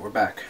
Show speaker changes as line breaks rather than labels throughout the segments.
we're back.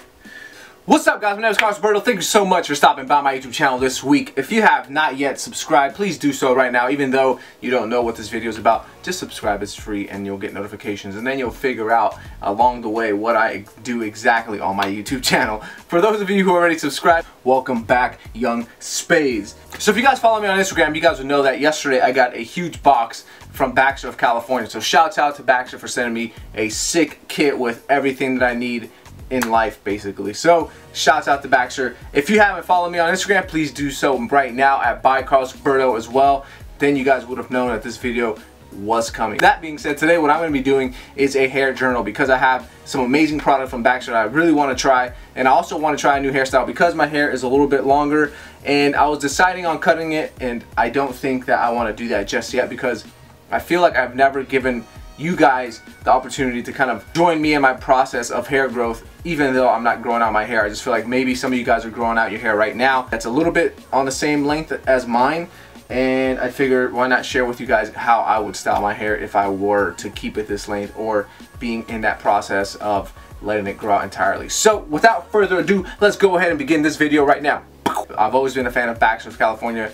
What's up guys, my name is Carlos Roberto. Thank you so much for stopping by my YouTube channel this week. If you have not yet subscribed, please do so right now. Even though you don't know what this video is about, just subscribe, it's free and you'll get notifications. And then you'll figure out along the way what I do exactly on my YouTube channel. For those of you who already subscribed, welcome back, young spades. So if you guys follow me on Instagram, you guys will know that yesterday I got a huge box from Baxter of California. So shouts out to Baxter for sending me a sick kit with everything that I need in life basically. So shouts out to Baxter. If you haven't followed me on Instagram, please do so right now at by Carlos Roberto as well. Then you guys would have known that this video was coming. That being said, today what I'm going to be doing is a hair journal because I have some amazing product from Baxter that I really want to try and I also want to try a new hairstyle because my hair is a little bit longer and I was deciding on cutting it and I don't think that I want to do that just yet because I feel like I've never given you guys the opportunity to kind of join me in my process of hair growth even though I'm not growing out my hair. I just feel like maybe some of you guys are growing out your hair right now. That's a little bit on the same length as mine and I figured why not share with you guys how I would style my hair if I were to keep it this length or being in that process of letting it grow out entirely. So without further ado, let's go ahead and begin this video right now. I've always been a fan of of California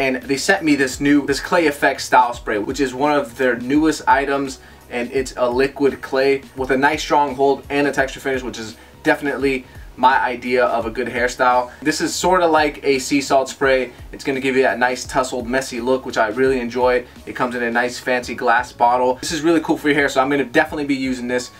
and they sent me this new this clay effect style spray which is one of their newest items and it's a liquid clay with a nice strong hold and a texture finish which is definitely my idea of a good hairstyle. This is sort of like a sea salt spray. It's going to give you that nice tussled messy look which I really enjoy. It comes in a nice fancy glass bottle. This is really cool for your hair so I'm going to definitely be using this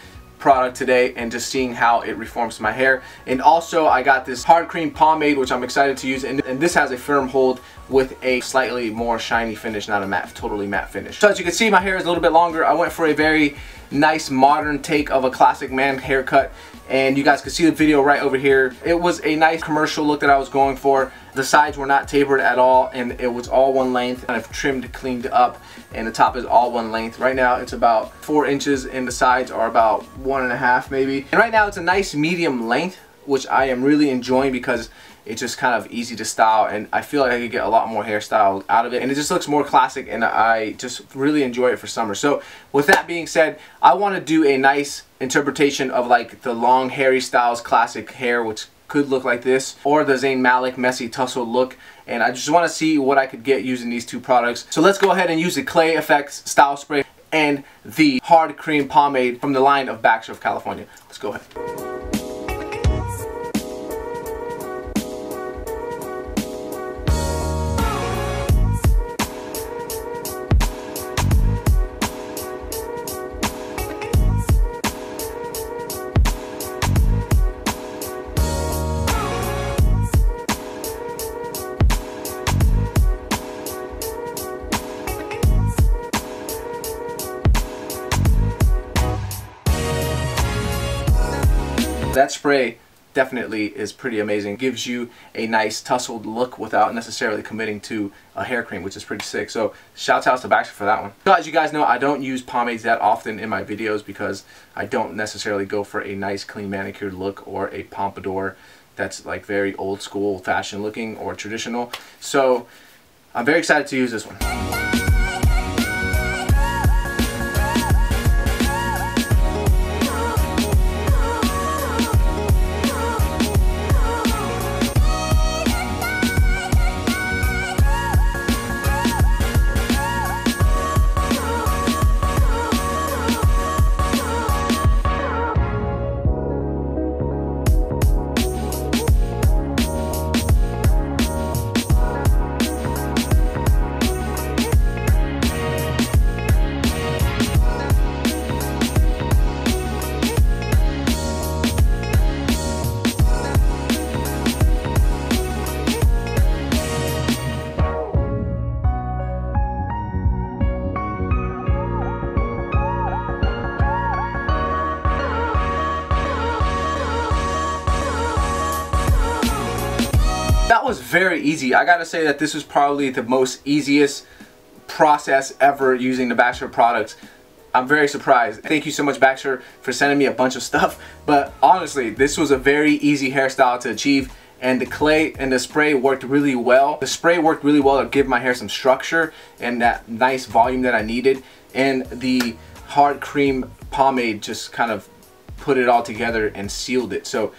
product today and just seeing how it reforms my hair. And also I got this hard cream pomade which I'm excited to use and, and this has a firm hold with a slightly more shiny finish, not a matte, totally matte finish. So as you can see my hair is a little bit longer. I went for a very nice modern take of a classic man haircut and you guys can see the video right over here. It was a nice commercial look that I was going for. The sides were not tapered at all and it was all one length. Of trimmed, cleaned up and the top is all one length. Right now it's about four inches and the sides are about one and a half maybe. And right now it's a nice medium length which I am really enjoying because it's just kind of easy to style and I feel like I could get a lot more hairstyle out of it and it just looks more classic and I just really enjoy it for summer. So with that being said, I want to do a nice interpretation of like the long Harry Styles classic hair which could look like this or the Zayn Malik messy tussle look and I just want to see what I could get using these two products. So let's go ahead and use the Clay Effects Style Spray and the Hard Cream Pomade from the line of Baxter of California. Let's go ahead. That spray definitely is pretty amazing. Gives you a nice tussled look without necessarily committing to a hair cream, which is pretty sick. So shouts out to Baxter for that one. So as you guys know, I don't use pomades that often in my videos because I don't necessarily go for a nice clean manicured look or a pompadour that's like very old school fashion looking or traditional. So I'm very excited to use this one. Was very easy. I gotta say that this was probably the most easiest process ever using the Baxter products. I'm very surprised. Thank you so much Baxter for sending me a bunch of stuff. But honestly, this was a very easy hairstyle to achieve and the clay and the spray worked really well. The spray worked really well to give my hair some structure and that nice volume that I needed. And the hard cream pomade just kind of put it all together and sealed it. So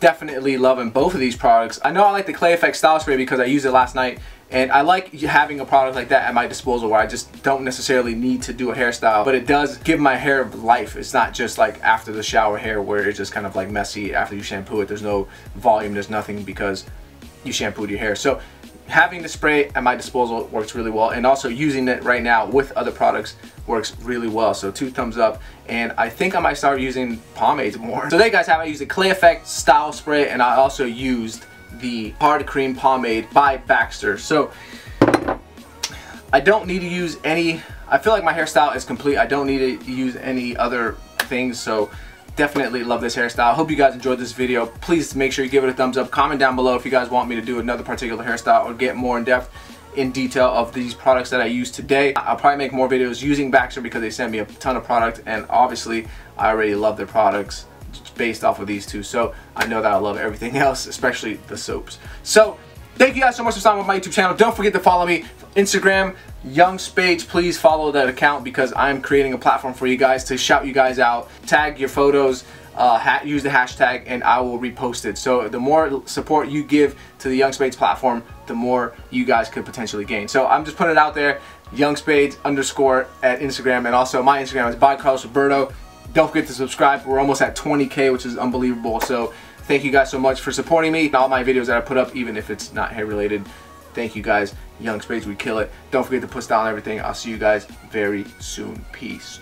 definitely loving both of these products. I know I like the Clay Effect Style Spray because I used it last night and I like having a product like that at my disposal where I just don't necessarily need to do a hairstyle, but it does give my hair life. It's not just like after the shower hair where it's just kind of like messy after you shampoo it. There's no volume, there's nothing because you shampooed your hair. So having the spray at my disposal works really well and also using it right now with other products works really well. So two thumbs up and I think I might start using pomades more. So there you guys have I used the clay effect style spray and I also used the hard cream pomade by Baxter. So I don't need to use any I feel like my hairstyle is complete. I don't need to use any other things so definitely love this hairstyle. Hope you guys enjoyed this video. Please make sure you give it a thumbs up. Comment down below if you guys want me to do another particular hairstyle or get more in depth in detail of these products that I use today. I'll probably make more videos using Baxter because they sent me a ton of product and obviously I already love their products based off of these two. So I know that I love everything else, especially the soaps. So thank you guys so much for stopping by my YouTube channel. Don't forget to follow me Instagram, Young Spades, please follow that account because I'm creating a platform for you guys to shout you guys out, tag your photos, uh, use the hashtag, and I will repost it. So the more support you give to the Young Spades platform, the more you guys could potentially gain. So I'm just putting it out there, Young Spades underscore at Instagram, and also my Instagram is by Carlos Roberto. Don't forget to subscribe. We're almost at 20K, which is unbelievable. So thank you guys so much for supporting me. All my videos that I put up, even if it's not hair related. Thank you guys. Young Spades, we kill it. Don't forget to put down everything. I'll see you guys very soon. Peace.